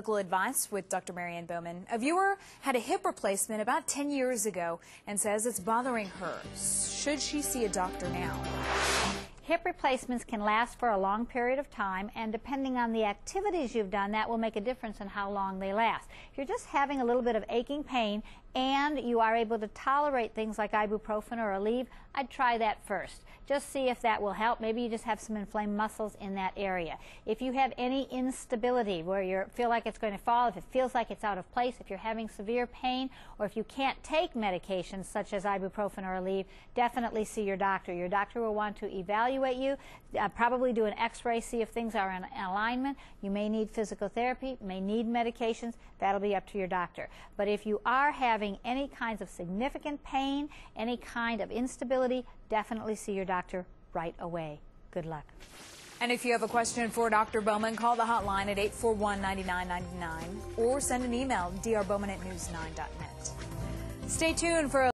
Medical advice with Dr. Marianne Bowman. A viewer had a hip replacement about 10 years ago and says it's bothering her. Should she see a doctor now? Hip replacements can last for a long period of time, and depending on the activities you've done, that will make a difference in how long they last. If you're just having a little bit of aching pain and you are able to tolerate things like ibuprofen or Aleve, I'd try that first. Just see if that will help. Maybe you just have some inflamed muscles in that area. If you have any instability where you feel like it's going to fall, if it feels like it's out of place, if you're having severe pain, or if you can't take medications such as ibuprofen or Aleve, definitely see your doctor. Your doctor will want to evaluate you, uh, probably do an x-ray, see if things are in alignment. You may need physical therapy, may need medications. That'll be up to your doctor. But if you are having having any kinds of significant pain, any kind of instability, definitely see your doctor right away. Good luck. And if you have a question for Dr. Bowman, call the hotline at 841-9999 or send an email drbowman at news9.net. Stay tuned for a